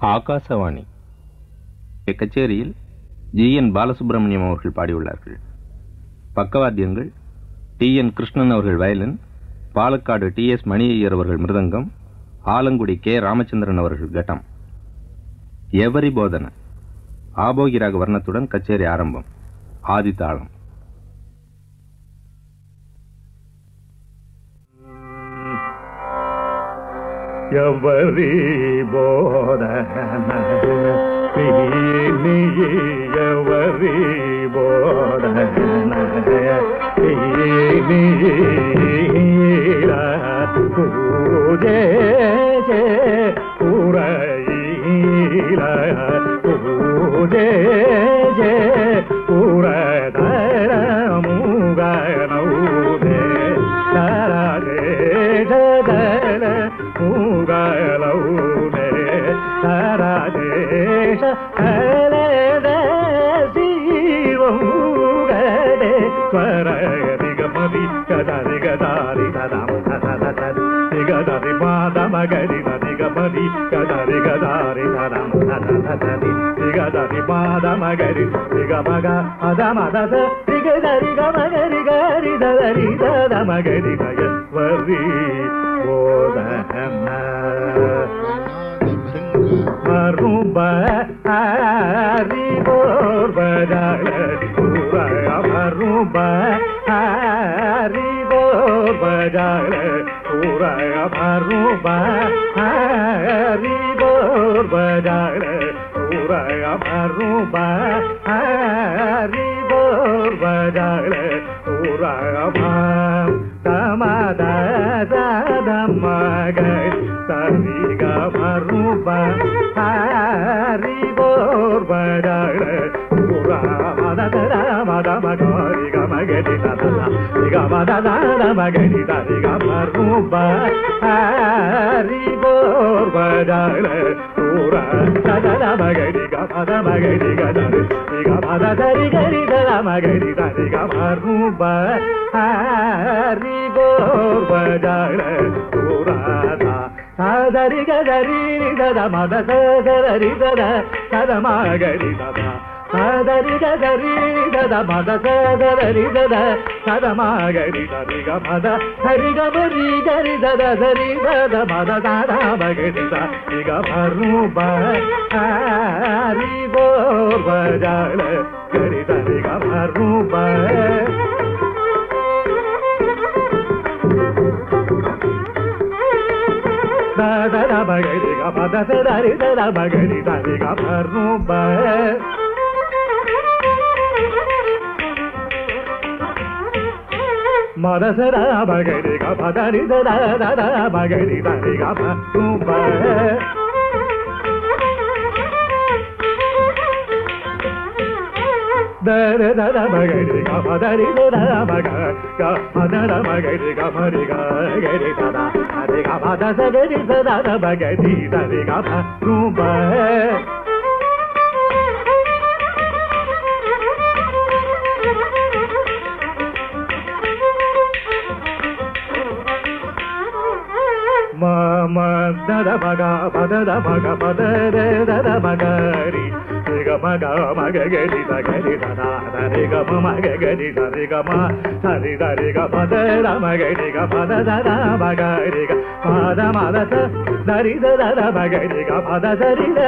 ஆகாசவாணி. இக்கச்சேரியில் G N Balasubramaniam அவர்கள் பாடியுள்ளார்கள். பக்கவாத்தியங்கள் டி என் கிருஷ்ணன் அவர்கள் violin Palakkad T S Mani Iyer அவர்கள் மிருதங்கம் ஆலங்குடி கே ராமச்சந்திரன் அவர்கள் கட்டம். எவரி போதன ஆபோகிராக வர்ணத்துடன் கச்சேரி ஆரம்பம் ஆதித்தாளம். எவரி போதன எவரி போதன பூஜே உரையில பூஜே గదరి పాదమ గరి నది గరి గదరి గదారి నరం నది గదరి పాదమ గరి గమగ అదమ దద గరి గమగరి గరి దరి దమ గరి గయ వరి ఓదహమ మరుబ హరి బోర్ బదల మరుబ హరి బోర్ బదల அறிவோர் பஜால மரும்ப அறிவோர் பஜால உரைய மரும்ப அறிவோர் பஜால உரைய மரும்ப அறிவோர் பஜால உரைய தமத மகள் சரிக மருப ஹரிபோர் வடல புராமதர மத மகோரிக மகடி திக மததார மகடி தரிக மருப ஹரிபோர் வடல புரா ததல மகடி கமத மகடி கதரு திக மத தரி கரி தல மகடி தரிக மருப ஹரிபோர் வடல புராதா சாதரி கதரி கத மத சேதரி கத கதமாகரி கதா சாதரி கதரி கத மத சேதரி கத கதமாகரி கரிக மத ஹரிக மரி கரி தத சரி பத மத தாதா மகரி திக மரு பரி போர் பஜால கரி தரிக மரு ப దరి గ మరు బ దద మగరి గ పద సరి దద మగరి దరి గ మరు బ మదసర మగరి గ పదని దద దద మగరి దరి గ మరు బ దర దర మగరి గ పదని దర మగ గ పదర మగరి గ మరి గ గరి దర హరి గ పద సగరి దద మగరి దరి గ మరు బ మమ దర మగ పద ద మగ పద దద మగరి రిగ మగ గరి గరి దగరి దద దరి గ మగ గరి దరి గ మ సరి దరి గ పద ర గరి గ పద దద మగరి గ పద మద స దరి దద మగరి గ పద దరి ద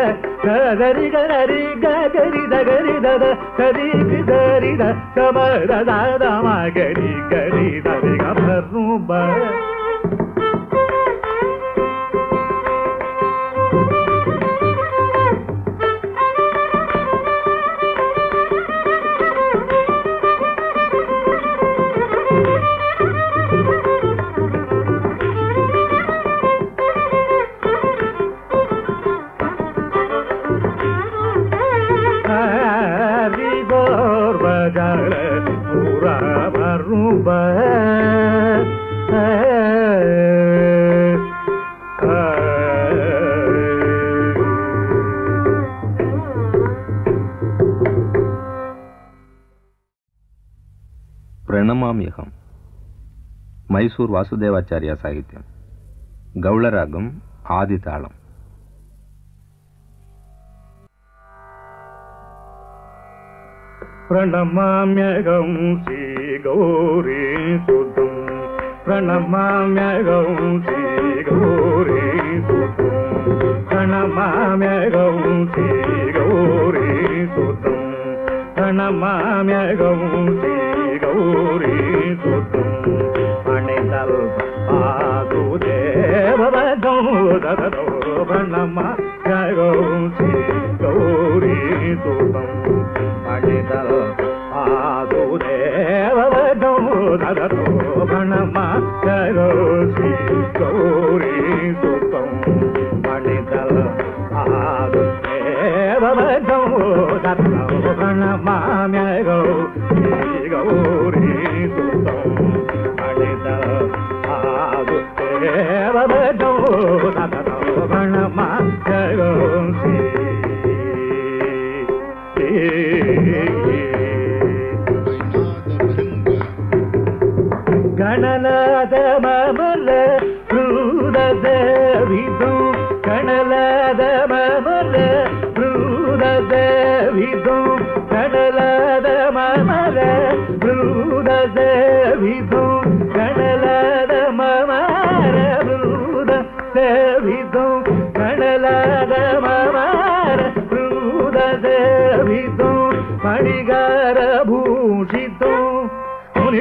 దరి గరి దరి గ గరి దగరి దద సరి దరి ద సమ దద ద మగరి గరి దరి గ భరు బ ಮೈಸೂರು ವಾಸುದೇವಾಚಾರ್ಯ ಸಾಹಿತ್ಯ ಗೌಳರಾಗಂ ಆದಿತಾಳಂ പ്രണമാമ്യകം ശ്രീ ഗൗരി സുതും പ്രണമാമ്യകം ശ്രീ ഗൗരി സുതും പ്രണമാമ്യകം ശ്രീ ഗൗരി സുതും പ്രണമാമ്യകം ശ്രീ గౌరీ సుతం అణిదల్ ఆగుదేవదో దదో ప్రణమామ్యగం శ్రీ గౌరీ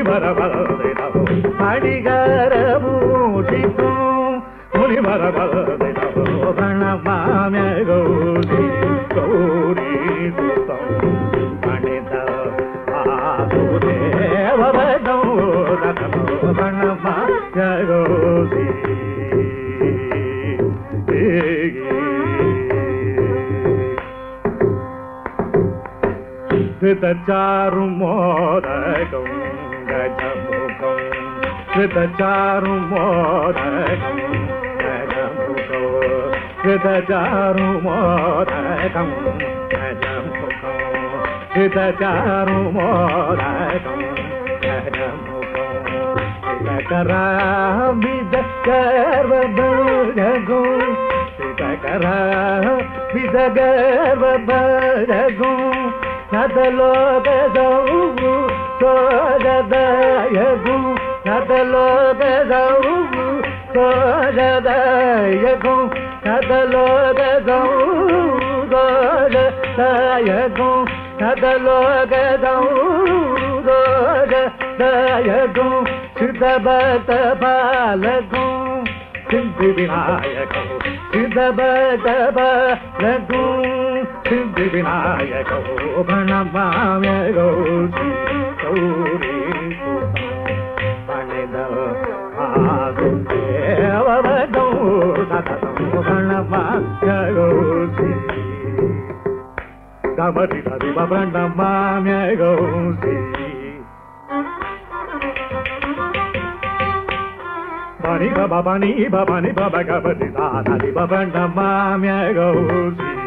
முனிமரமதினமோ அடிகார மூடிக்கும் முனிமரமதினமோ கணமாம चार चारा विदर्बु का विगुल ಕದಲೋದವು ಗೋರದಾಯಗು ಕದಲೋದವು ಗೋರದಾಯಗು ಕದಲೋಗದವು ಗೋರದಾಯಗು ಸಿದ್ಧಬತ ಬಾಲಗು ಸಿದ್ಧಿ ವಿನಾಯಕೋ ಸಿದ್ಧಬತಬಲಗು ಸಿದ್ಧಿ ವಿನಾಯಕೋ ಭಣಮಾಮ್ಯ ಗೌರಿ ಗೌರಿ సతతం ప్రణమామ్య గౌరీ గమతి సదివ ప్రణమామ్య గౌరీ బని బబ బని బని బబ గపతి దాని బబ నమామ్య గౌరీ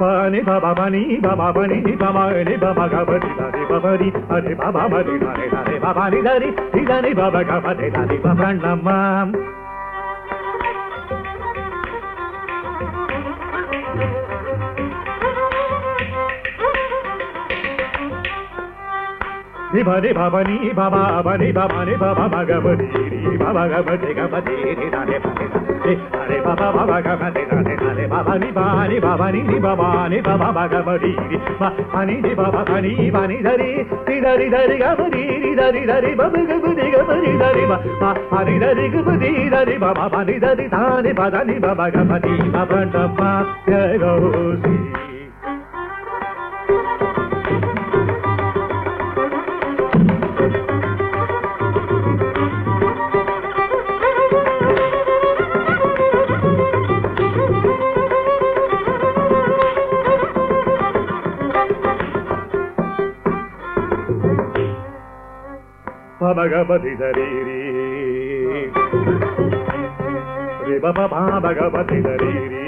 పని బబ బని బబ బని బమ ని బమ గపతి దాని బబరి అరి బబ బరి దాని దాని బాబా ని దరి ఇదని బబ గపతి దాని బబ నమాం భని భవని భవ భని భవని భవ భగవతి భవ గపతి గపతి దాని భని హరే బబ బబ గపతి దాని హరే భవని బాని భవని ని భవాని భవ భగవతి భని ని భవ భని భని ధరి ని ధరి ధరి గపతి ని ధరి ధరి బబ గపతి గపతి ధరి హరి ధరి గపతి ధరి బబ భని ధరి ధాని పదని బబ గపతి బబ డబ్బ Gauri Bhagavati శరీరీ Bhagavati శరీరీ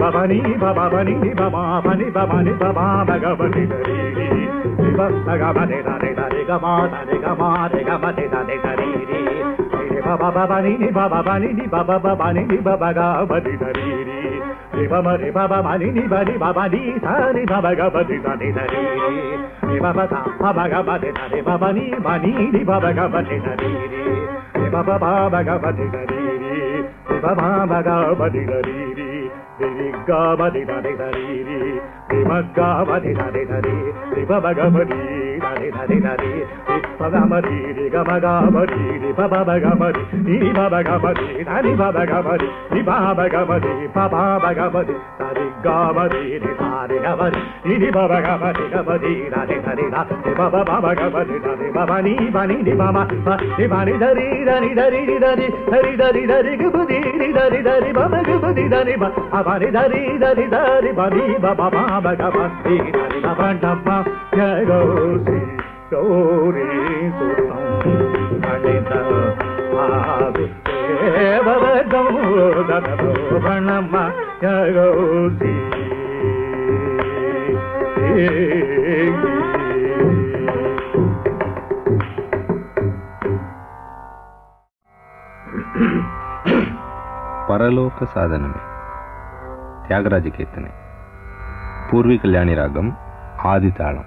బబని బబని బబాబని బబని Baba Bhagavati శరీరీ Bhagavati ధరి ధరి గమా ధరి గమా ధరి గమతి ధరి శరీరీ. ba ba ba ba ni ni ba ba ba ni ni ba ba ba ba ని బబ ద బబ గ బ ద ని బబ ని మ ని ని బబ గ బ ని ని ని ని బబ బబ గ బ ని ని ని ని బబ బబ గ బ ని ని ని ని గ బ ని ని ని ని మ గ బ ని ని ని ని బబ గ బ ని ధరి ధరి నది పదమరి గమగామరి పబగమరి ఈ బబగమరి నది బబగమరి ఈ బాబగమరి పబాబగమరి తరి గమరి తారి గమరి ఇది బబగమరి గమరి నది ధరి నది బబ బబగమరి నది బబని బని ని బమ బని బని ధరి ధరి ధరి ధరి ధరి ధరి ధరి గుబుది ధరి ధరి బమ గుబుది ధరి బ అబని ధరి ధరి ధరి బని బబ బాబగమరి ధరి బబ డబ్బ జయ గౌరీ గౌరీ సుతం కలిత భవణమ గౌరీ పరలోక సాధనమే త్యాగరాజ కీర్తనే పూర్వీ కళ్యాణి రాగం ఆది తాళం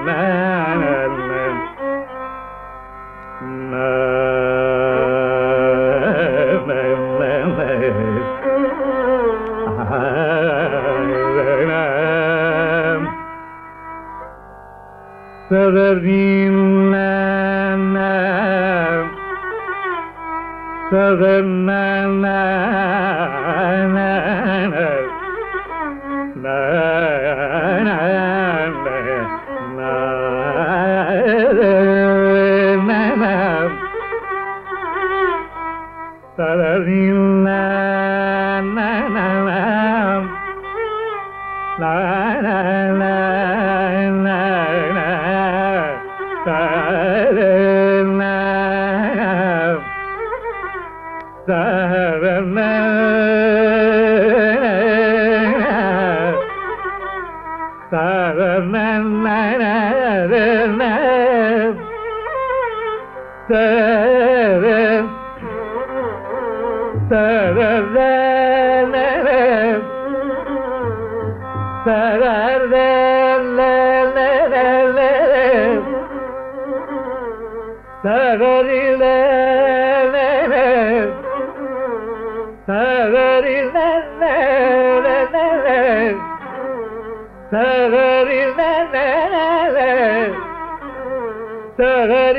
Sarananam Sarananam Sarari la la la la la تغير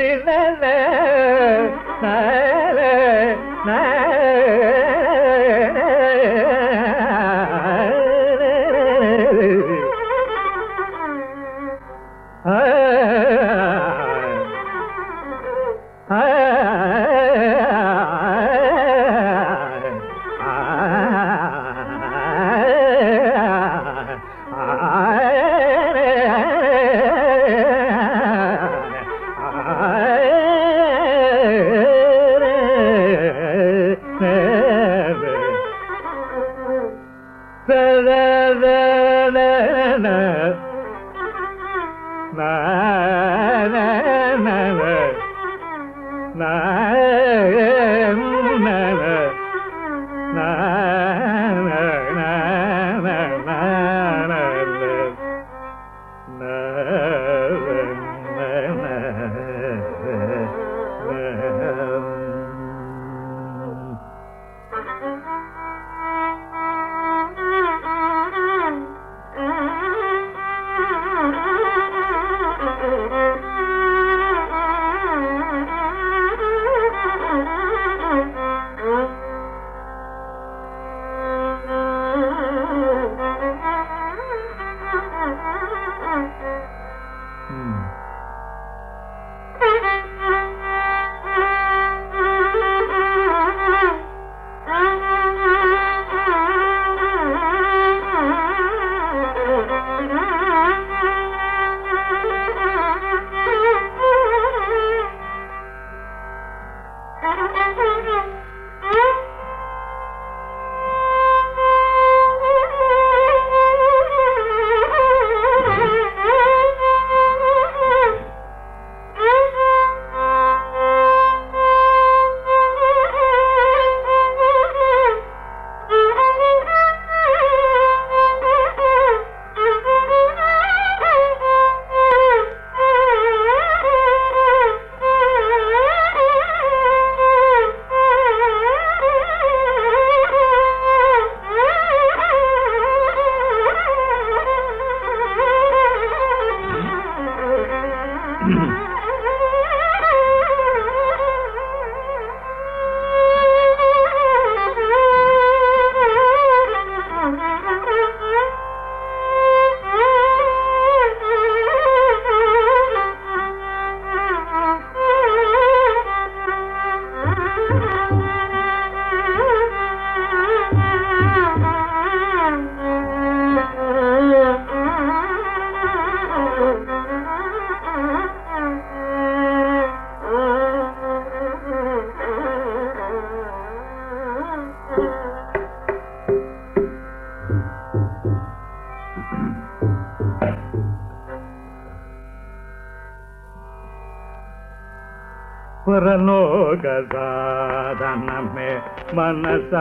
ಪರಲೋಕ ಸಾಧನಮೆ ಮನಸ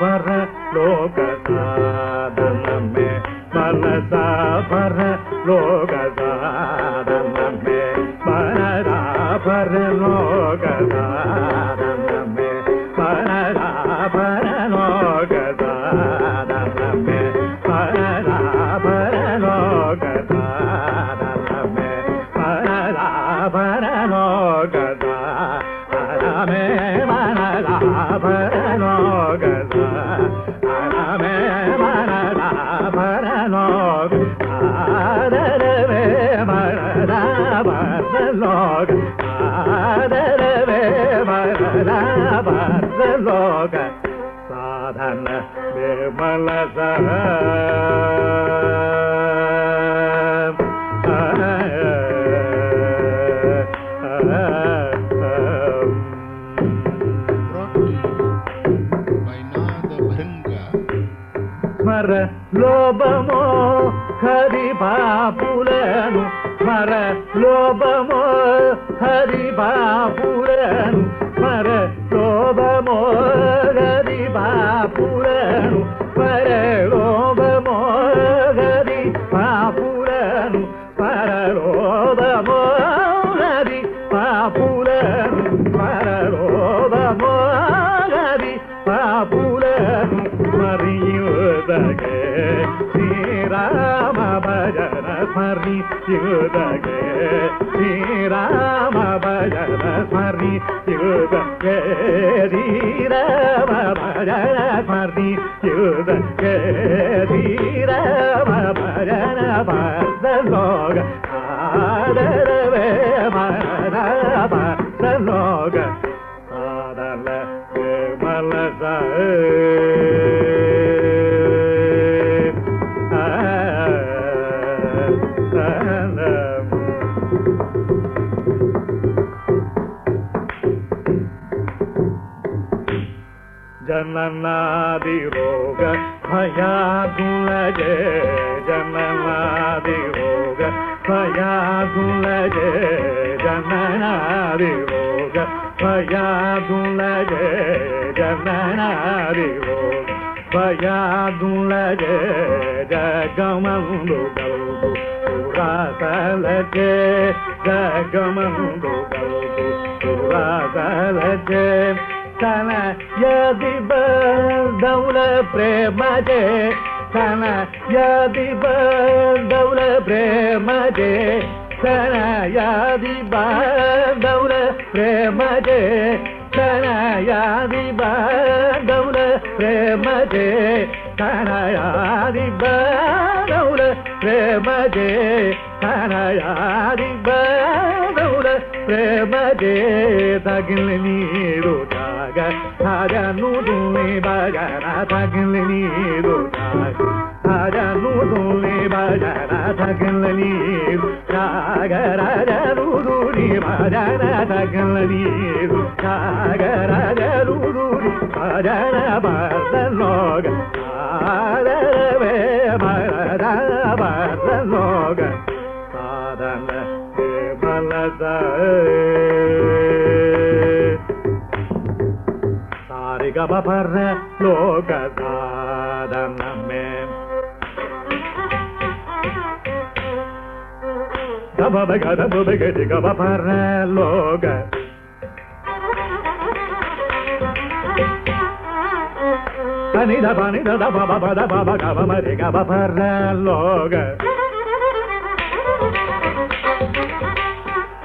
ಪರಲೋಕ ಸಾಧನಮೆ ಮನಸ ಪರಲೋಕ ಸಾಧನಮೆ ಮನಸ ಪರಲೋಕ ಸಾಧನ మర లోభమో హరి బాపులను మర లోభమో హరి బాపులను మర లోభమో హరి బాపులను பரலோகமோகதி பாபுலனு பரலோகமோகதி பாபுலனு பரலோகமோகதி பாபுலனு மறியுதகே. ஸ்ரீராம பஜன ஸ்மரியுதகே ஸ்ரீராம பஜன ஸ்மரியுதகே ஸ்ரீராம பஜன ஸ்மரி தீர माया गुण जे जननादि होग माया गुण जे जननादि होग माया गुण जे जननादि होग माया गुण जे जगमंदो गौदो पुरातलके जगमंदो गौदो पुरातलके ತನ ಯದಿ ಬೌಲ ಪ್ರೇಮದೆ ತನ ಯದಿ ಬೌಲ ಪ್ರೇಮದೆ ತನ ಯಾದಿ ಬೌಲ ಪ್ರೇಮದೆ ತನ ಯಾದಿ ಬೌಲ ಪ್ರೇಮದೆ ತನ ಯಾದಿ ಬೌಲ ಪ್ರೇಮದೆ ತನ ಯಾದಿ ಬೌಲ ಪ್ರೇಮದೆ ತಗಿಲ್ ನೀ ಹಾರನು ದುಲೆ ಬಗರ ತಗಲನಿ ರಾಗ ಹಾರನು ದುಲೆ ಬಗರ ತಗಲನಿ ರಾಗ ರಾಜರು ದೂರಿ ಬಗರ ತಗಲನಿ ರಾಗ ರಾಜರು ದೂರಿ ಬಗರ ಬರ್ತನೋಗ ಆರವೇ ಬಗರ ಬರ್ತನೋಗ ಸಾಧನ ಬಲದ ಗಬಪರ ಲೋಕದಾದ ನಮ್ಮೆ ಗಬಬ ಗದಬ ಗದಿ ಗಬಪರ ಲೋಕ ಪನಿದ ಪನಿದ ದಬ ಬಬ ದಬ ಗಬ ಮರಿ ಗಬಪರ ಲೋಕ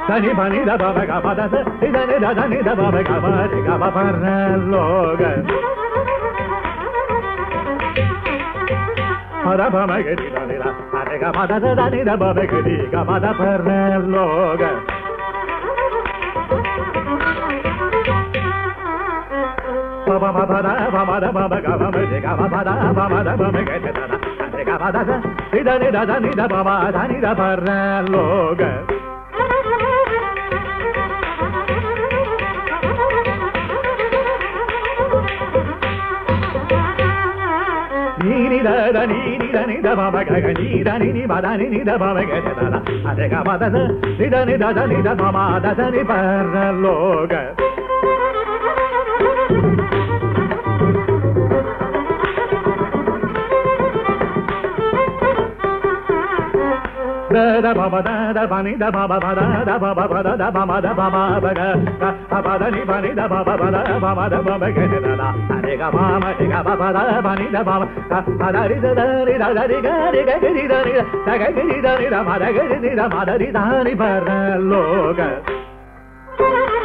Dani bani da ba ga ba da da da ni da da ni da ba ga ba re ga ba par lo ga Para ba ma ga di da ni da re ga ba da da ni da ba ga di ga ba da par lo ga Ba ba ba da da ba ba da ba ba ga ba re ga ba ba da ba ba da ba ga da da re ga ba da da ni da ni da da ni da ba ba da ni da par lo ga దని నిదని దమ గగ నిదని ని మదని నిద భవ గజ దన అదగ మదన నిదని దద నిద మమ దదని పర్లోగ ద బాబా ద ద బని ద బాబా బద ద బాబా బద ద బాబా ద బాబా బగ బాబా దని బని ద బాబా బద బాబా ద బాబా గ ద ద అరే గ మామ టి గ బాబా ద బని ద బాబా బద రి ద రి ద ద రి గ రి గ రి ద రి ద గ రి ద రి ద మద గ రి ద మద రి ద రి బర లోగ Thank you.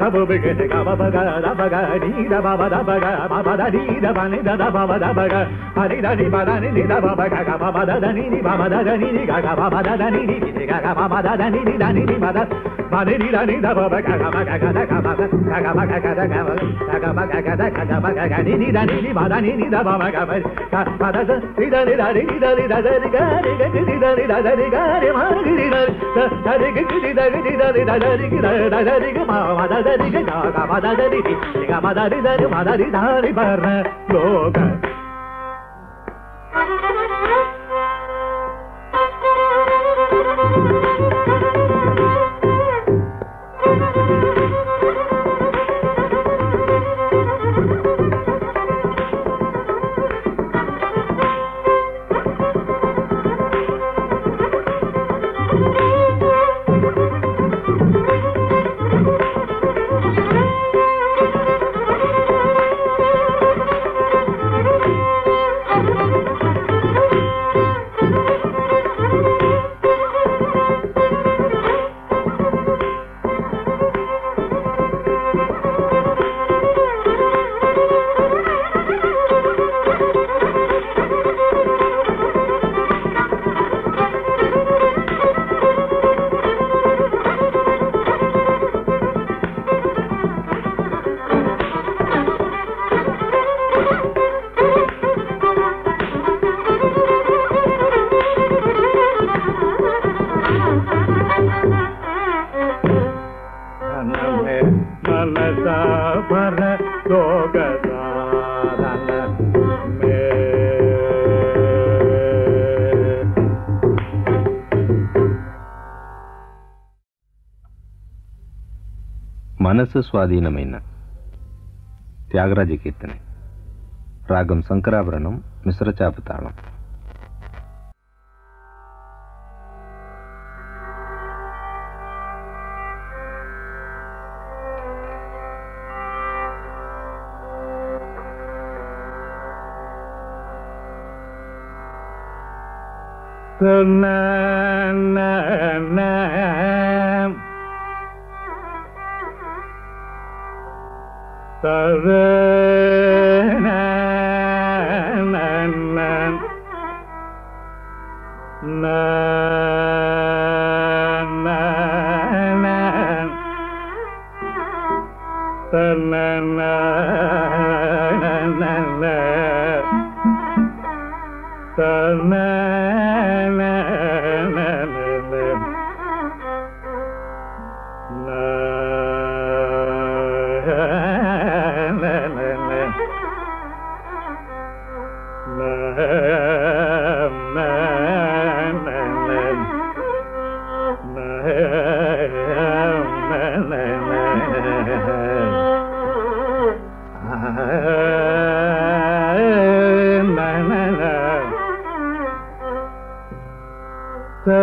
Babu bega de gaba baga da baga ni da baba da baga baba da ni da bani da da baba da baga ani da ni bada ni ni da baba ga ga baba da da ni ni baba da da ni ni ga ga baba da da ni ni ni ga ga baba da da ni ni da ni ni bada bani ni da ni da baba ga ga ga ga da ga ga ga ga ga ga da ga ga ga ga ga da ga ga ga ga ni ni da ni ni bada ni ni da baba ga ba ga ba da ni da ni da ni da ni da da ni ga ni ga ni da ni da da ni ga ni ma ni da da ni ga ni da ni da ni da ni ga da da ni ga ma மததரி மததரி மததரி மதரி தாரி பர்ண லோக మనసు స్వాధీనమైన త్యాగరాజ కీర్తన. రాగం Shankarabharanam మిశ్రచాపతాళం na na na. தவ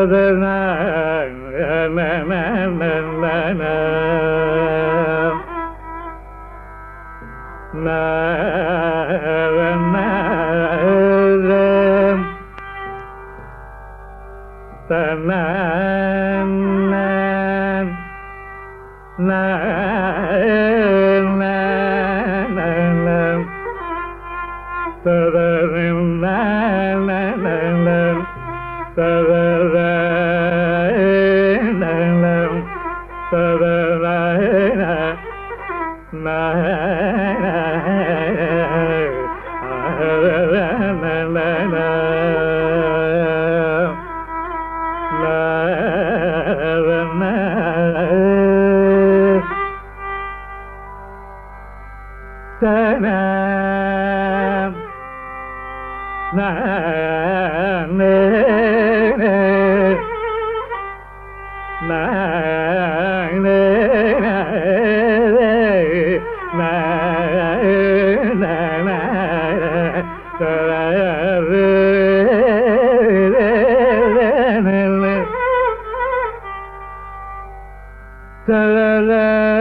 there now. la la la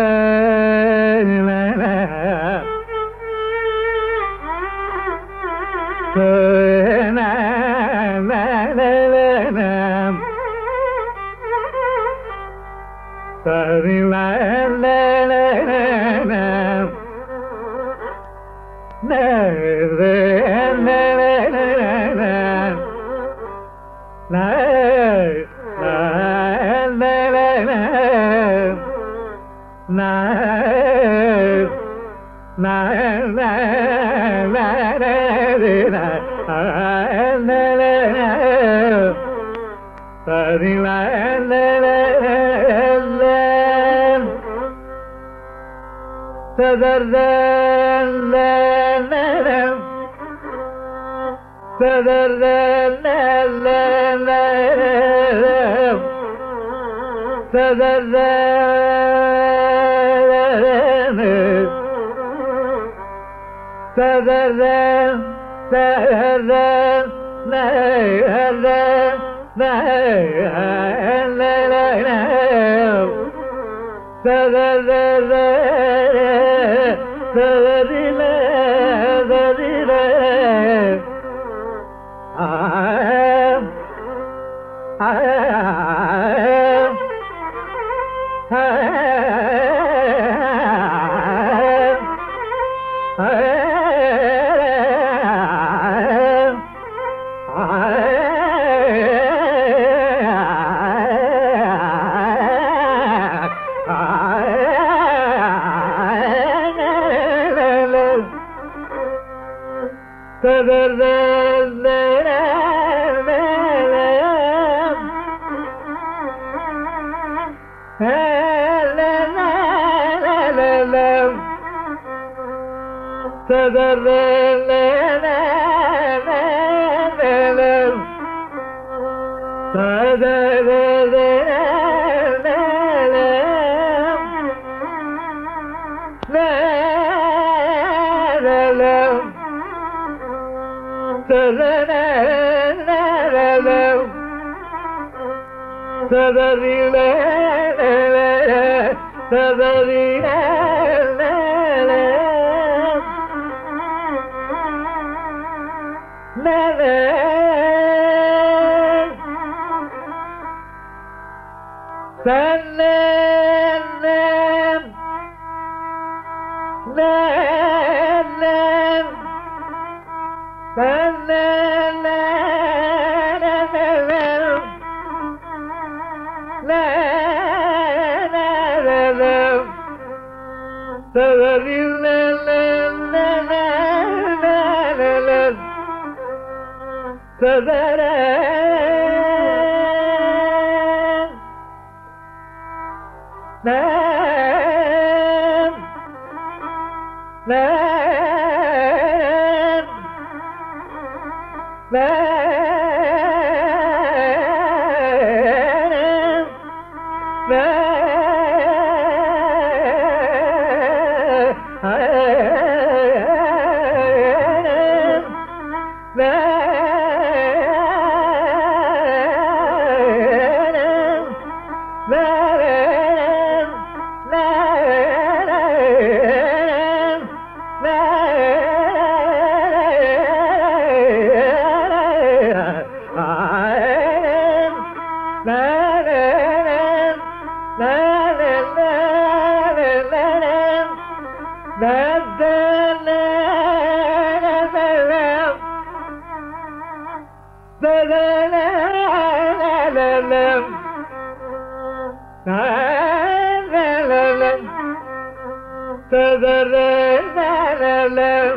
Hey, da da da da da சதறில சதறில Bye. கவர da da da da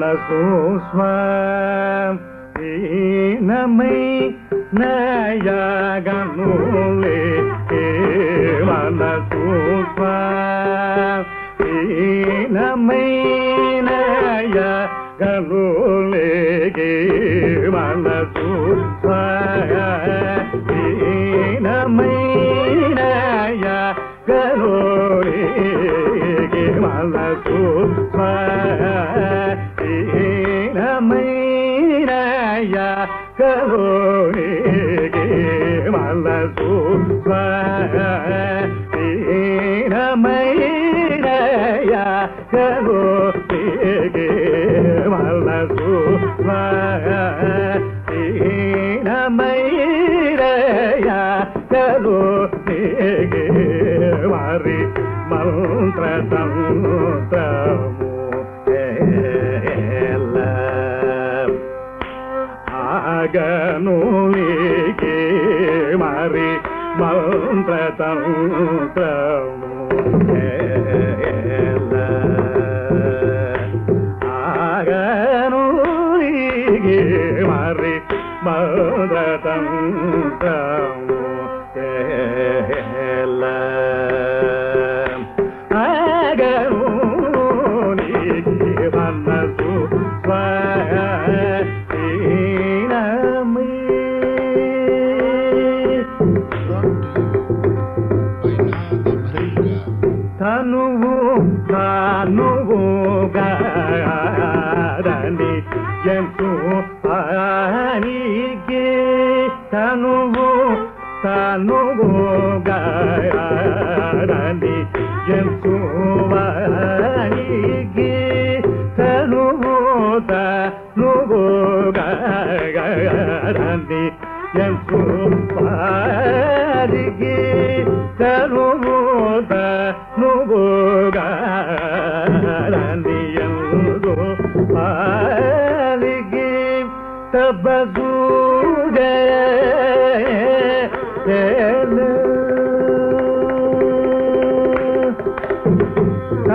लघो स्व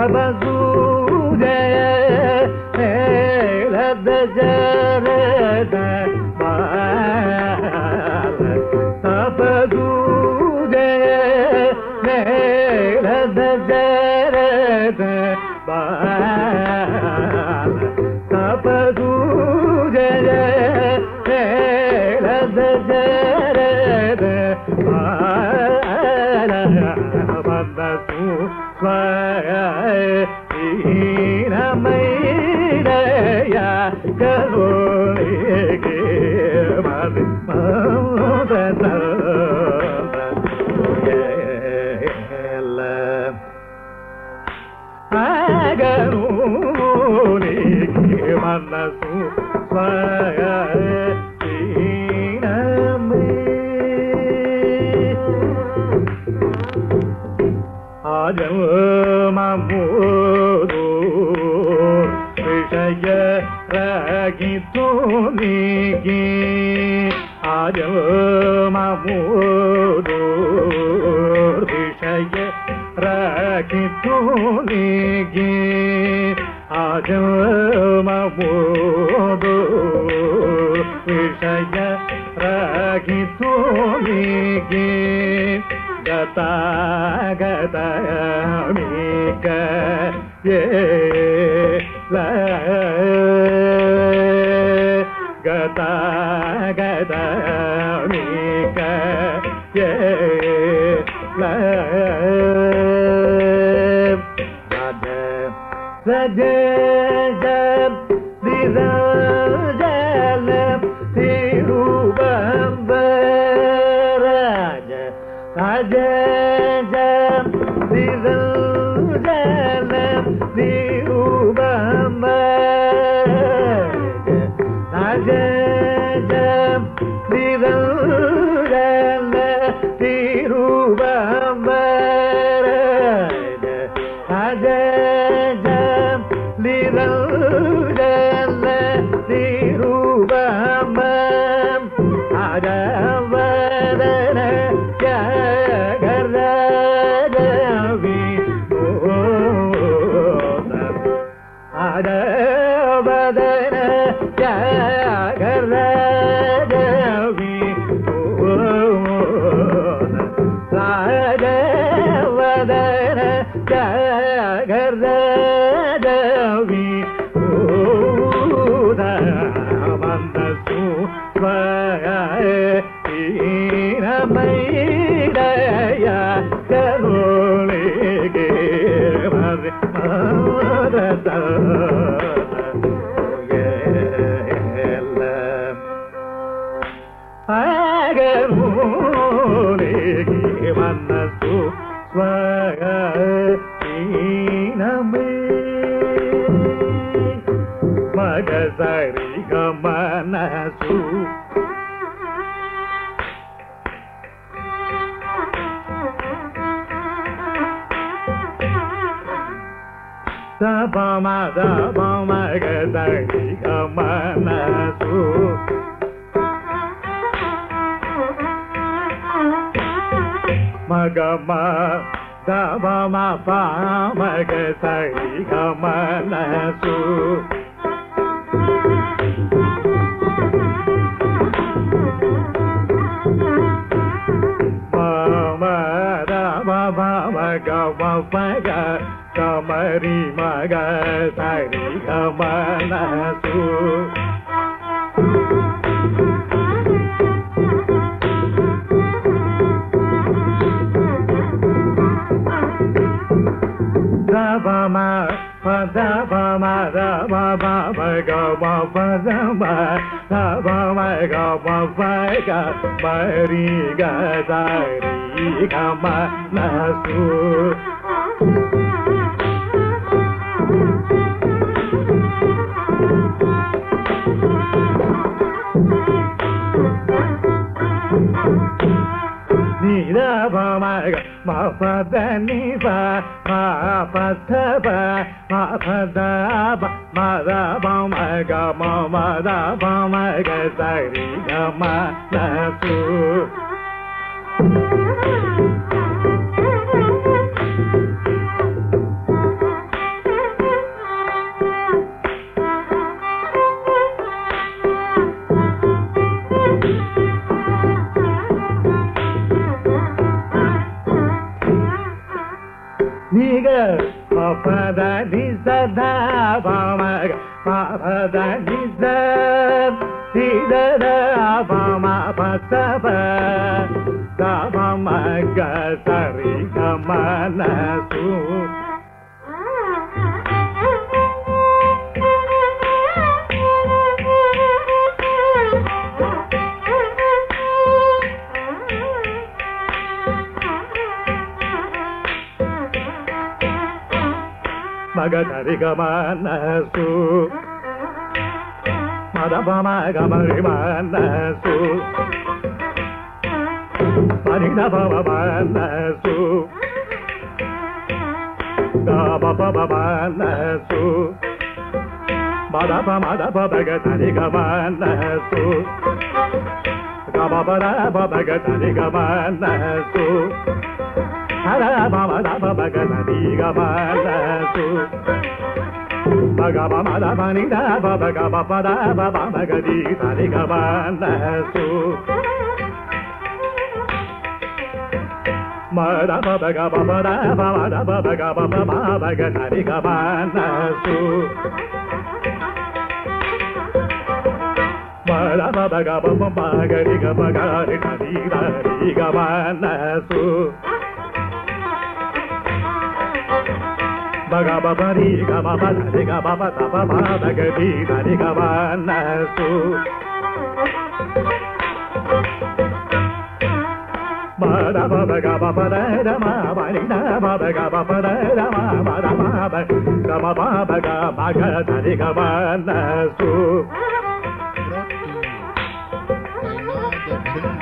هبزوده لبزه ಕೇ ஜகரவி வந்த சூரமைடைய పమద మమగదడి గమనసు మగమ దమ పమగదడి గమనసు మమ రమ మమ గమ పగ కమరీ సరి మనసు గమ పద బమ రమ బమ గమ పదమ రమ గమ పగ పరి గ సరి గమ నసు. పద నివ పథవ పద మద బమ గ మద బమ గ సరి గమ فدا نزا دا باما ما فدا نزا تي دا دا باما فسبا دا باما كسري كمانا سور మగదరిగమనసు మదమగమరిమనసు పరిణభవమనసు గాబపవమనసు మదప మదప భగదరిగమనసు గబబర భగదరిగమనసు మమ మగన నీగ మాసు మగ మమద మనిద బగ బపద బబ మగది తరిగ మాసు మద బగ బపద బమద బగ బప మగ నరిగ మాసు మద బగ బమ మగరిగ మగారి నరిగ రీగ మాసు బగబరి గబబ రి గబబ తబబ దగది దరి గబ నసు బద బద గబ బద రమ బరి బద గబ బద రమ బద బద గబ బద బగ దరి గబ నసు Thank you.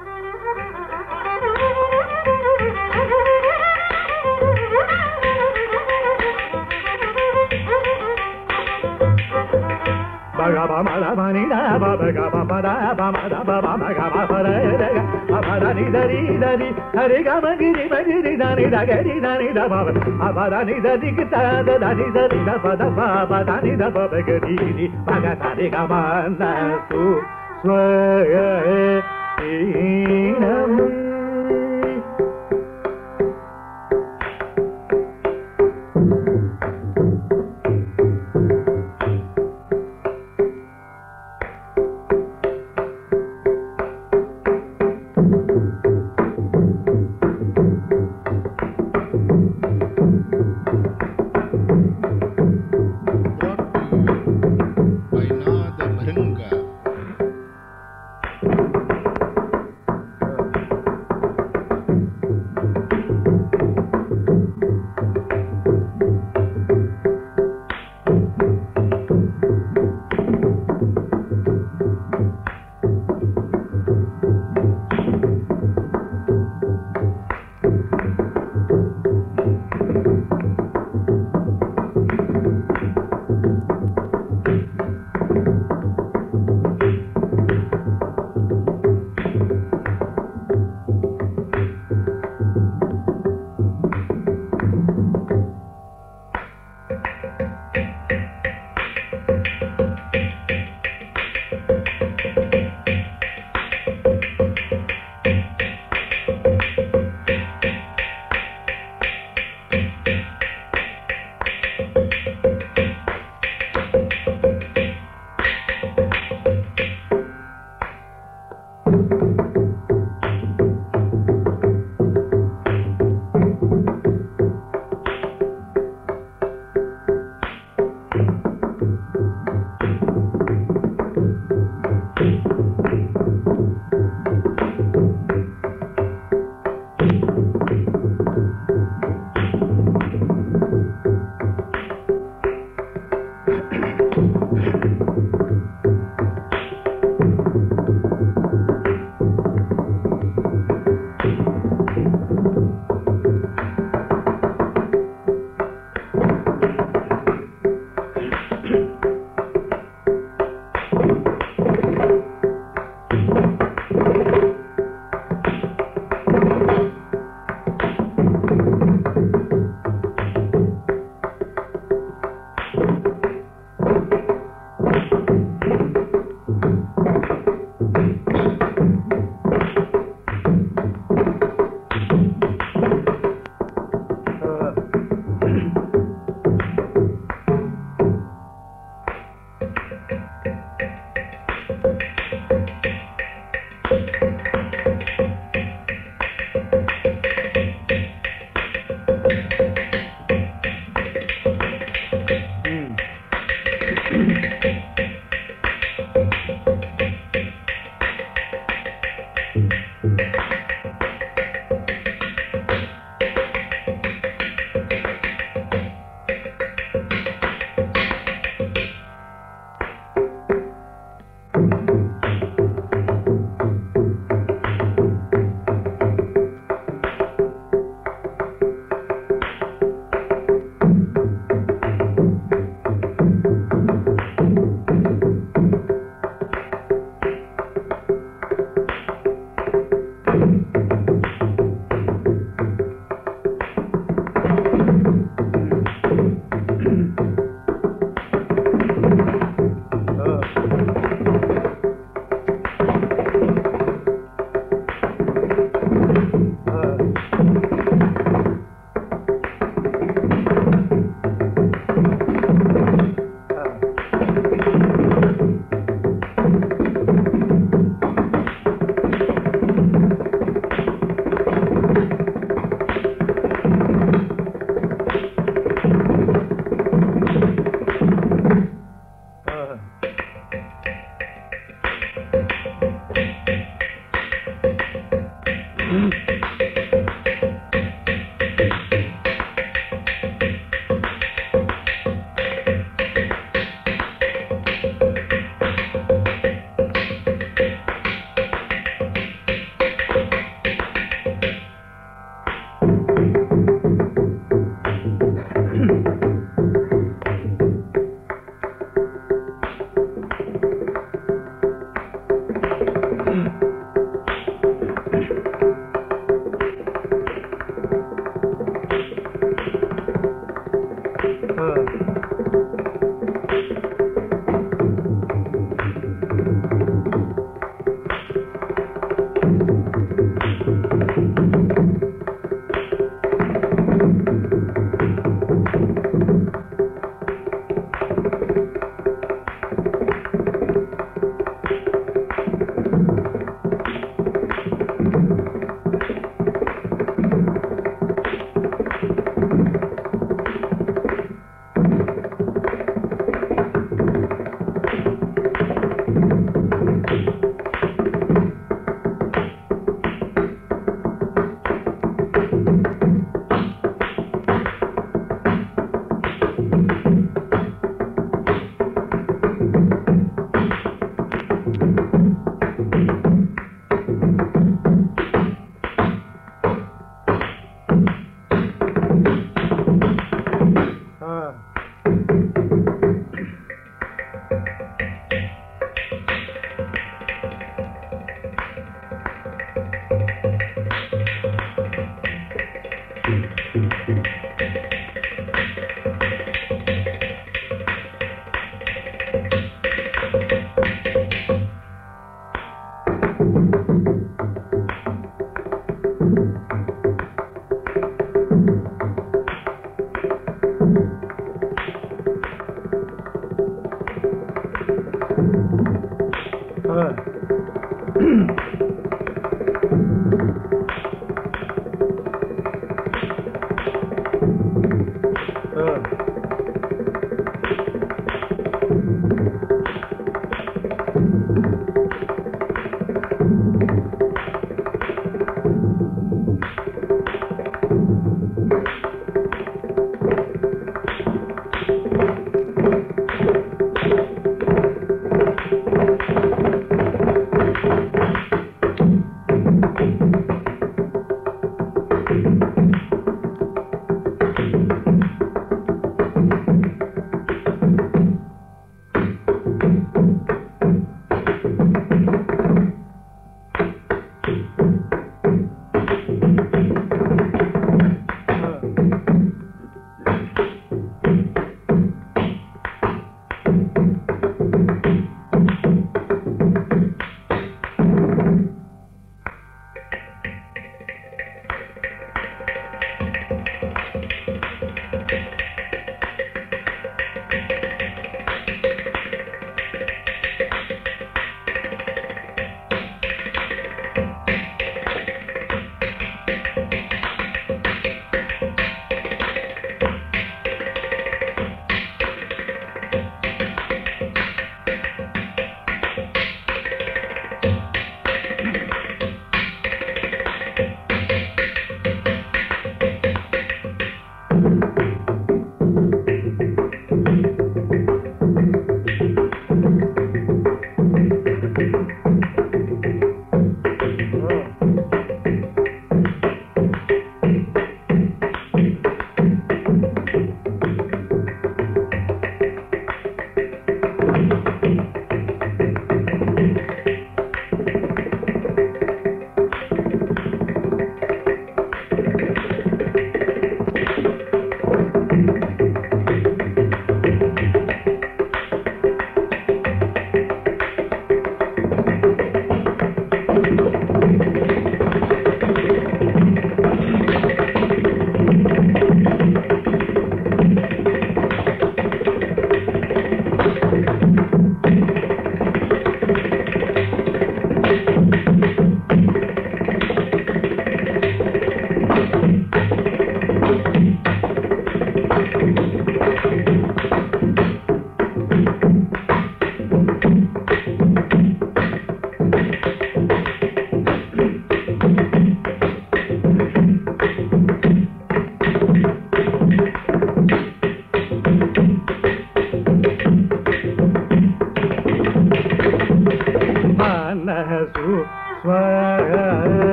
దరి దరి హరి గమ గిరి మగిరి దాని దగరి దాని దబాబ అబదని దరి తాద దాని దరి దబద బాబ దాని దబబ గరి పగ దాని గమ నసు స్వయ ఈనము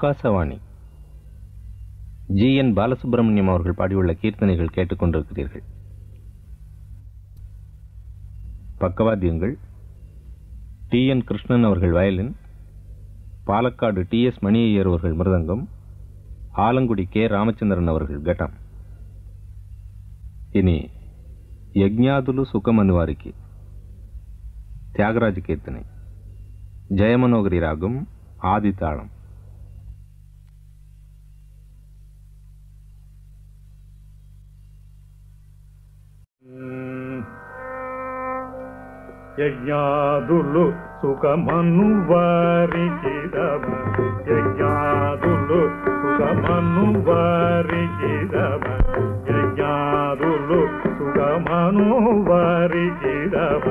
ஆகாசவாணி. ஜி. என். பாலசுப்ரமணியம் அவர்கள் பாடியுள்ள கீர்த்தனைகள் கேட்டுக்கொண்டிருக்கிறீர்கள். பக்கவாத்தியங்கள் டி. என். கிருஷ்ணன் அவர்கள் violin Palakkad T. S. Mani Iyer அவர்கள் மிருதங்கம் ஆலங்குடி கே. ராமச்சந்திரன் அவர்கள் கட்டம். இனி యజ్ఞాదులు సుఖమనువారికి త్యాగరాజ కీర్తని జయమనోగరి రాగం ఆదితాళం యజ్ఞాదులు సుఖమను వారికి దమ యజ్ఞాదులు సుఖమను వారికి దమ యజ్ఞాదులు సుఖమను వారికి దమ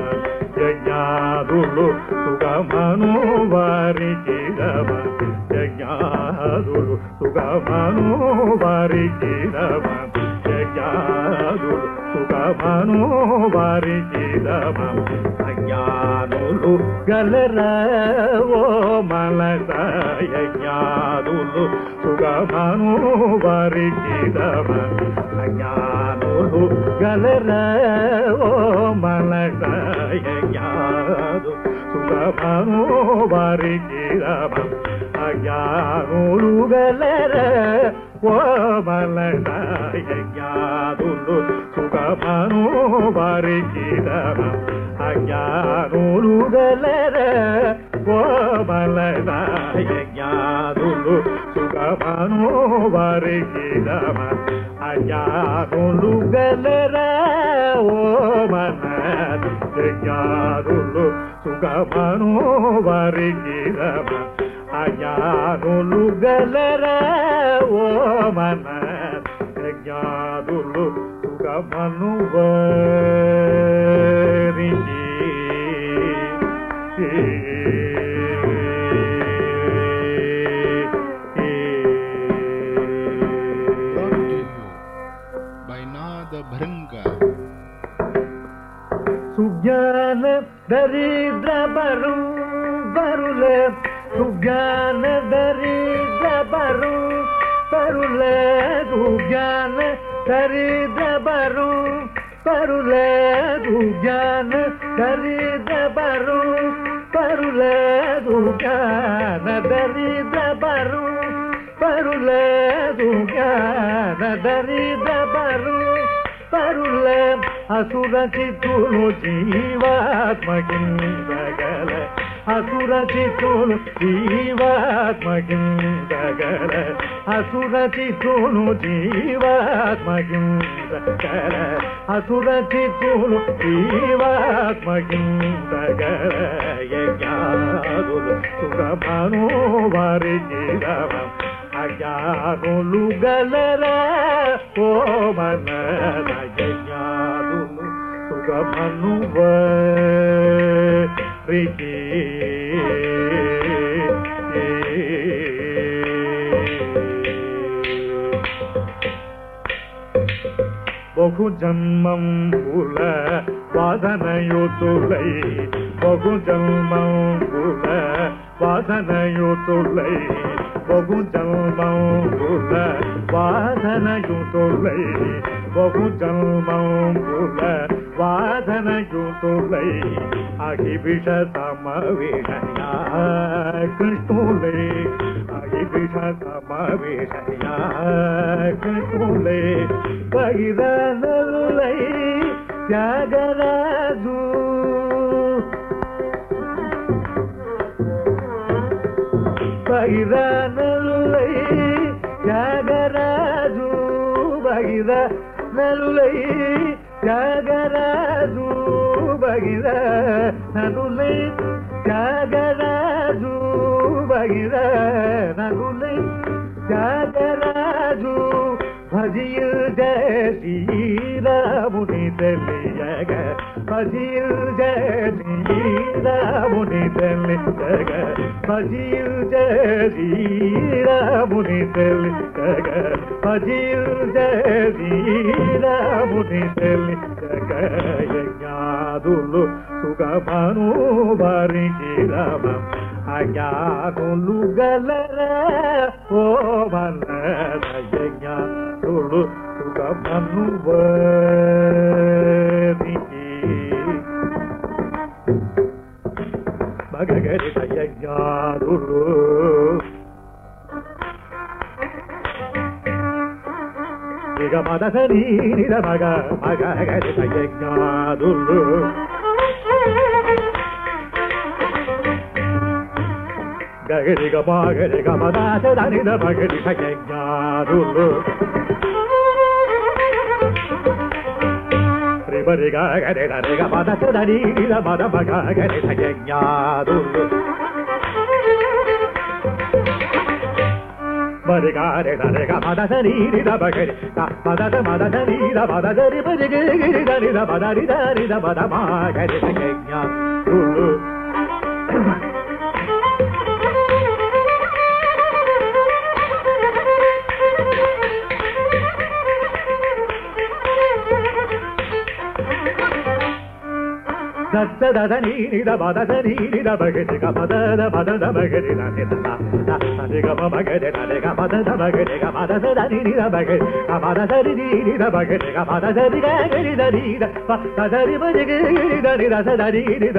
యజ్ఞాదులు సుగమను వారి దమ యజ్ఞాదులు సుఖమను వారికి దమ యజ్ఞాదులు సుఖమను వారికి దమ అజ్ఞానులు గలరవో మనస యజ్ఞాదులు సుగమను వారి దమ అజ్ఞానులు గలరవో ಮಮೋ ಬರಿಗಿರಮ ಅಜ್ಞಾನುಗಲರ ಕೋಮಲನ ಯಜ್ಞಾದುಲು ಸುಗಮನೋ ಬರಿಗಿರಮ ಅಜ್ಞಾನುಗಲರ ಕೋಮಲನ ಯಜ್ಞಾದು Sucapano varigidama Allá con lugalera o manan Deyarulo Sucapano varigidama Allá con lugalera o manan Deyarulo Sucapano varigidama ದರಿದ್ರ ಬರು ಬರುಲೆ ಸುಜ್ಞಾನ ದರಿದ್ರ ಬರು ಬರುಲೆ ದುಜ್ಞಾನ ದರಿದ್ರ ಬರು ಬರುಲೆ ದುಜ್ಞಾನ ದರಿದ್ರ ಬರು ಬರುಲೆ ದುಜ್ಞಾನ ದರಿದ್ರ ಬರು ಬರುಲೆ ದುಜ್ಞಾನ ದರಿದ್ರ ಬರು ಬರುಲೆ పరుల అసురచితులు జీవాత్మకిందగల. అసురచితులు జీవాత్మకిందగల. అసురచితులు జీవాత్మకిందగల. అసురచితులు జీవాత్మకిందగల. యజ్ఞాదులు సుఖమను వారి జీవం అజ్ఞానులు గలరా ఓ మన యజ్ఞానులు సుఖమను వారికి బహు జన్మంబుల వాదనయుతులై బహు జన్మంబుల వాదనయుతులై बहुजन्मौल वाधन युतुलै बहुजन्मौल वाधन ले आगे समविषया कृष्णुले अहिभिष ले कृष्णुले बहिरनलै त्यागराजू பகிரான மெல்லை தியாகராஜு பகித நலுலை தியாகராஜு பகித நலுலை தியாகராஜு பகித நலுலை தியாகராஜு ಭಜಿಯು ಜಯ ಶ್ರೀರಾಮುನಿ ತಲೆಯಗ பசியுஜீர முனிதல் கக பசியுஜீர முனிதல் கக பசியுஜீர முனிதல் கக ஞாதுலு சுகமனு பரிகிரமம் அஞாகுலு கலர ஓ மன்னய ஞாதுலு சுகமனு பரிகிரமம் గగరి గయ్యారులు ఇక మదస నీర మగ మగ గరి గగరి గ మగరి గ మదాస మగరి గయ్యారులు రిబరి గ గరి రి గ పద సరి నిద మద మగ గరి సయజ్ఞాదులు మరి గారి దరి గ పద సరి నిద బగరి పద ద మద సరి ద పద సరి బరి గిరి దరి ద పద రి దరి ద పద మా గరి సయజ్ఞాదులు దత్త దద నీద పద సరి నిద బగరి గ పద ద పద ద బగరి ద నిద ద సరి గ మ బగరి ద గ పద ద బగరి గ పద స ద ని ద బగరి గ పద సరి ని ని ద ద ద ని ద బగరి గ పద ద బగరి ద ని ద రి గ పది గ గరి ద రి గ పద ద పద ద బగరి గ పద రి ద రి ని ద బగరి గ పద ద రి ని ద పద రి ద రి ని ద పద గరి ద రి ని ద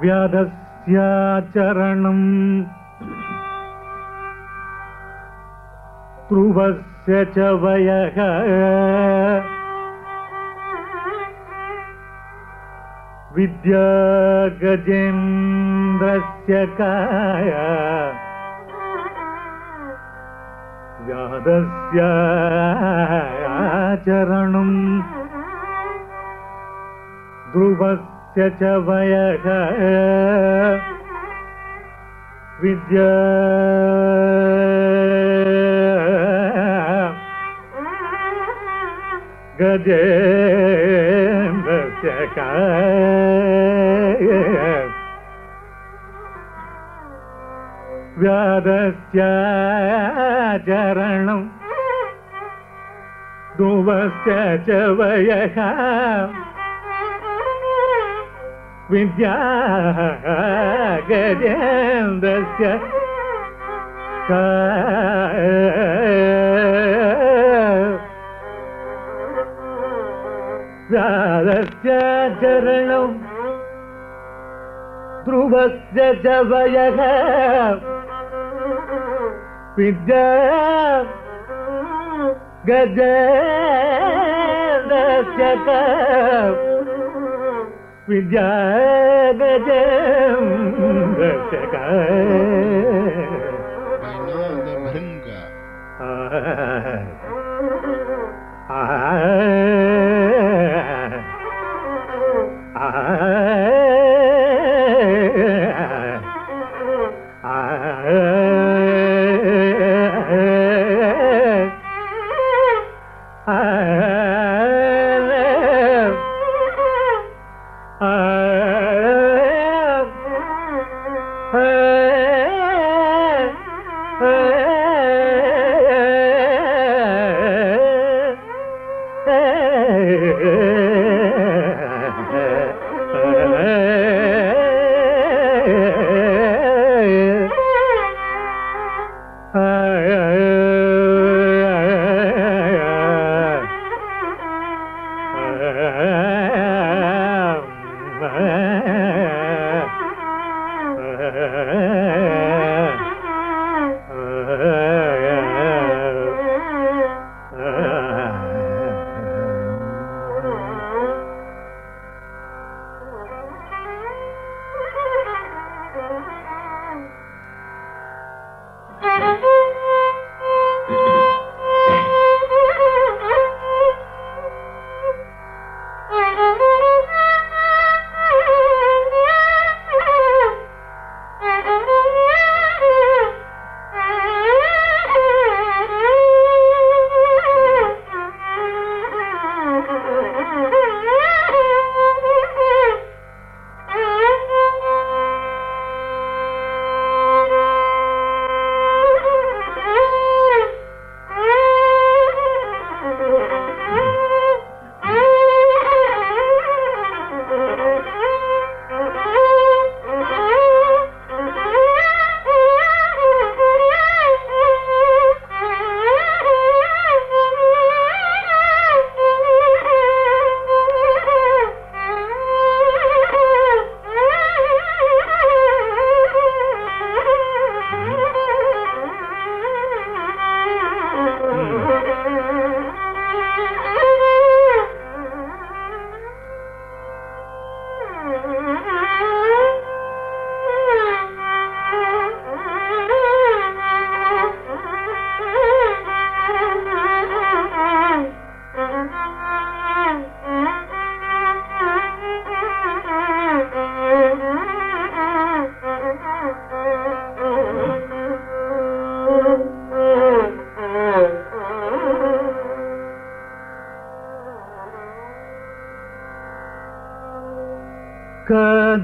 व्याधस्याचरणम् ध्रुवस्य च वयः। विद्यागजेन्द्रस्य काय। व्याधस्य ചരണും ധ്രുവസ്യ ച വയഃ. വിദ്യ. ഗജേന്ദ്രസ്യ വ്യാധസ്യ ചരണം ध्रुवस्य च वयः विद्या गजेन्द्रस्य राधस्य चरणम् ध्रुवस्य च वयः विद्या गजशत विद्या गजशक I know the Bhringa.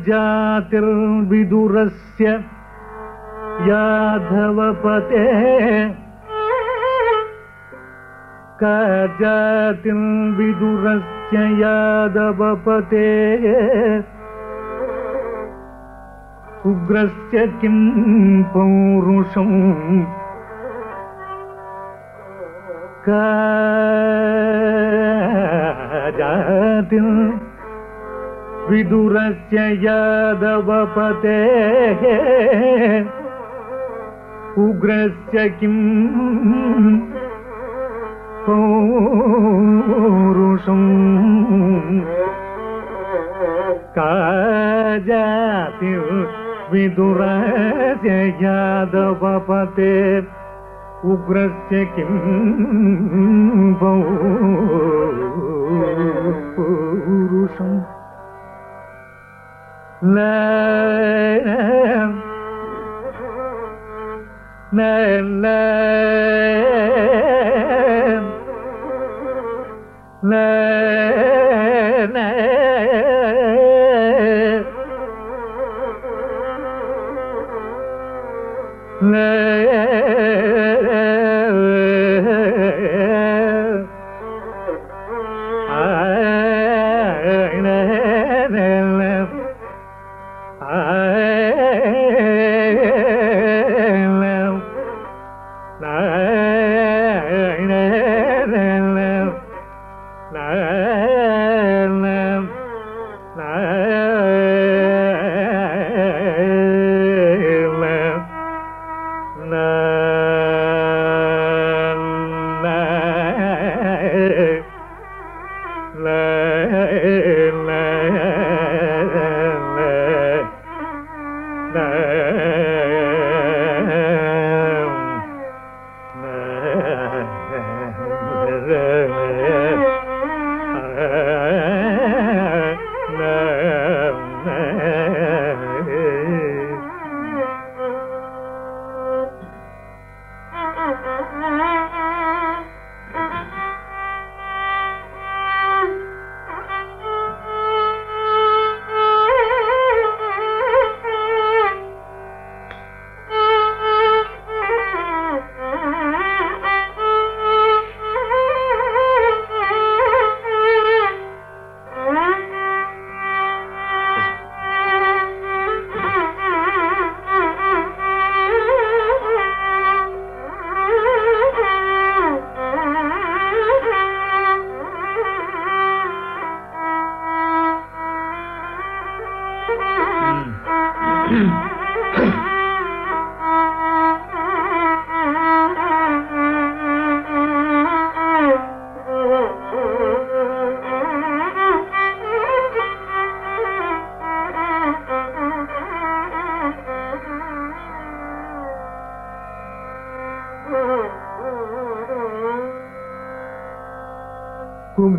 जातिर्विदुरस्य याधवपते। कजातिर्विदुरस्य यादवपते। उग्रस्य किं पौरुषम् विदुरस्य यादवपतेः। उग्रस्य किम् पौरुषम् काजाति विदुरस्य यादवपते। उग्रस्य किम् पौरुषम्। la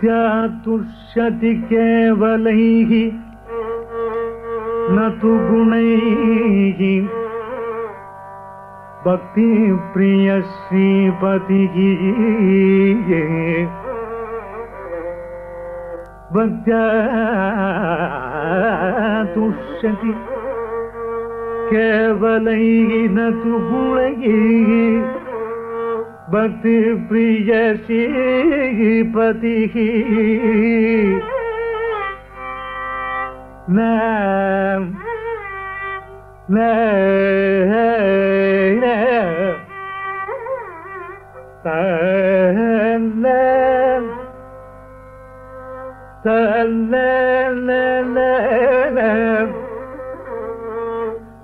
भक्त्या तुष्यति केवलैः न तु गुणैः। भक्तिप्रिय श्रीपतिः भक्त्या तुष्यति केवलैः न तु गुणैः। भक्ति प्रिय पतिः न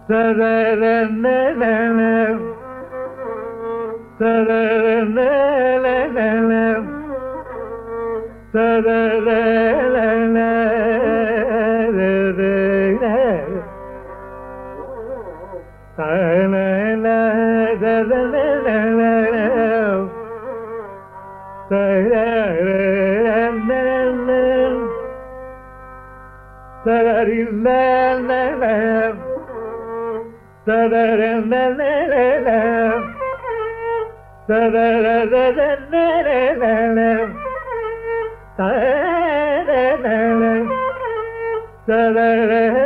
da da da da தரி தர தர தர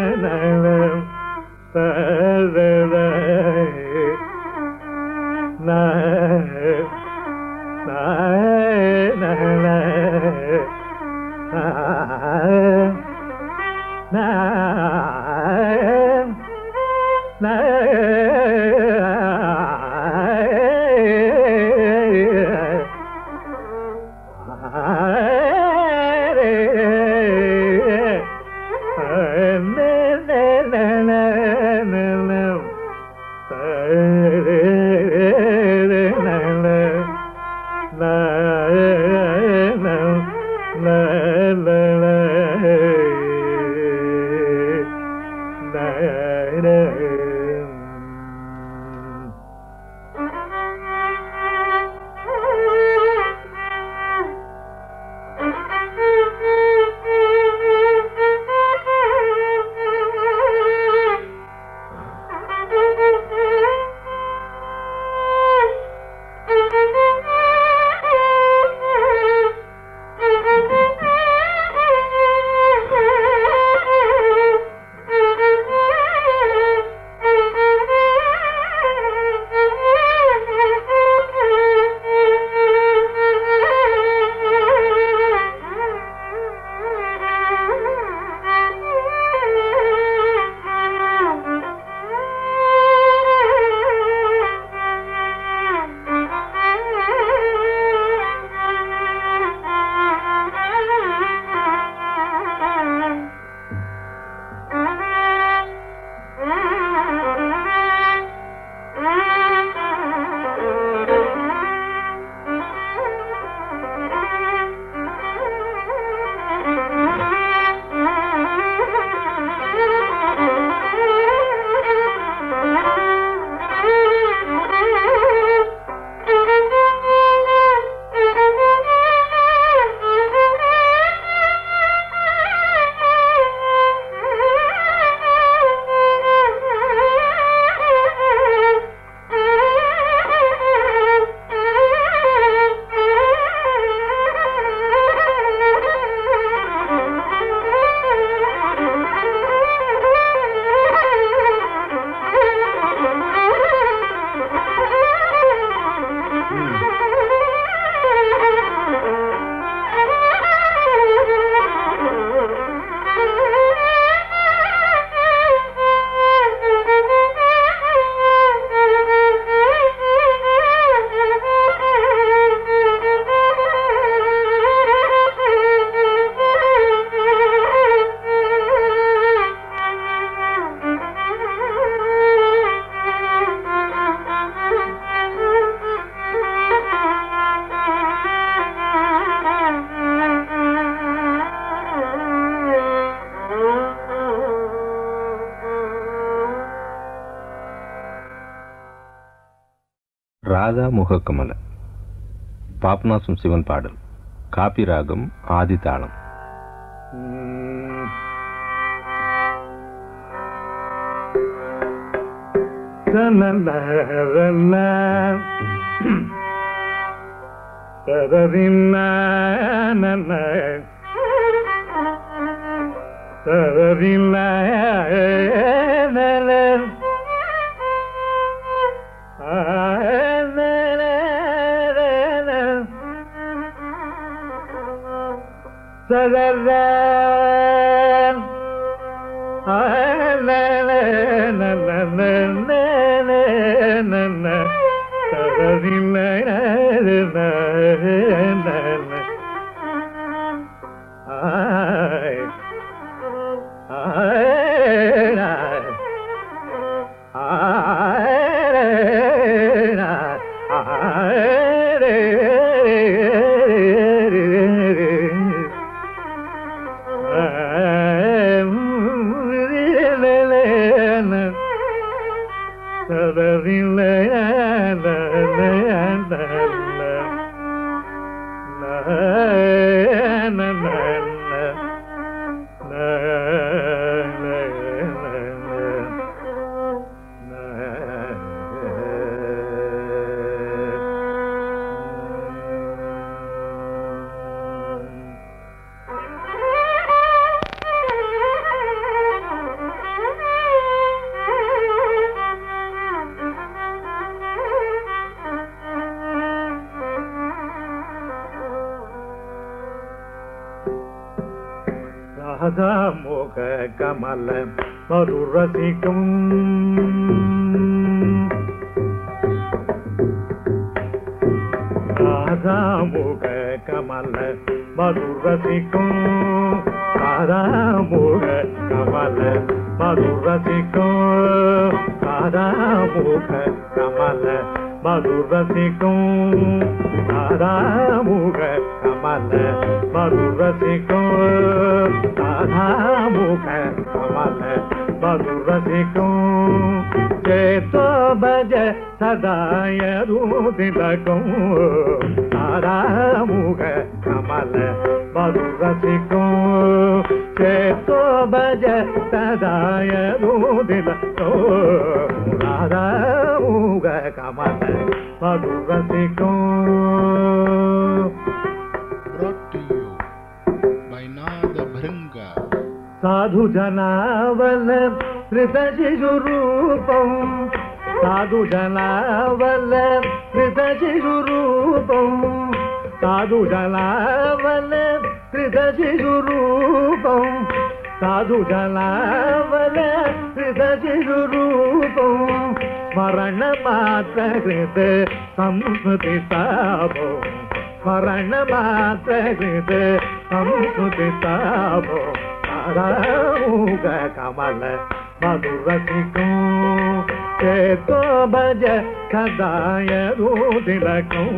முகக்கமல பாப்நாசம் சிவன் பாடல் காப்பி ராகம் ஆதி தாளம் ذا மதுரசிக்கும் ராதாமுக கமல மதுரசிக்கும் ராதாமுக கமல மதுரசிக்கும் ராதாமுக கமல மதுரசிக்கும் ராதாமுக கமல மதுரசிக்கும் ராதாமுக கமல பகவதிக்கும் சேத்தோபஜ சதாயருதிலகும் தாராமுக கமல பகவதிக்கும் சேத்தோபஜ சதாயருதிலகும் தாராமுக கமல பகவதிக்கும் Brought to you by Nara. साधु जनावल कृतजिगुरूपं साधु जनावल कृतजिगुरूपं साधु जनावल कृतजिगुरूपं साधु जनावल कृतजिगुरूपं स्मरणमात्र कृत मरण स्मरणमात्र कृत संस्मृतिताभो కృత సంస్కృతి తాపో స్మరణ మాత్ర కృత సంస్కృతి తాపో రాముగ కమల మధురసికం చేతో భజ సదాయ రూదిలకం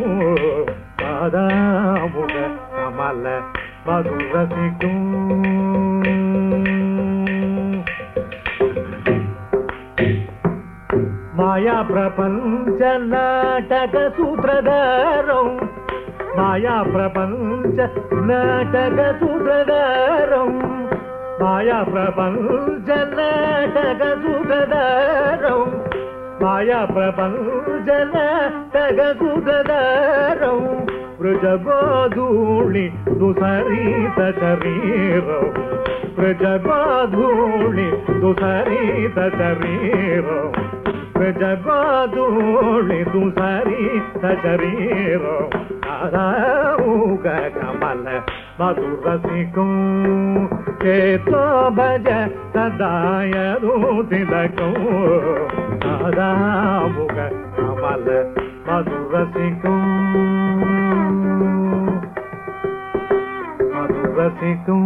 రాముగ కమల మధురసికం మాయా ప్రపంచ నాటక సూత్రధారం. మాయా ప్రపంచ నాటక సూత్రధారం. మాయా ప్రపంచ నాటక మాయా ప్రపంచ నాటక సూత్రధారం వృజగోధూళి దుసరీత శరీరం. వృజగోధూళి దుసరీత శరీరం. వృజగోధూళి దుసరీత శరీరం ఆరాముగ కమల మధురసికం చేతో భజ సదాయ రూదిలకం ఆరాముగ కమల మధురసికం మధురసికం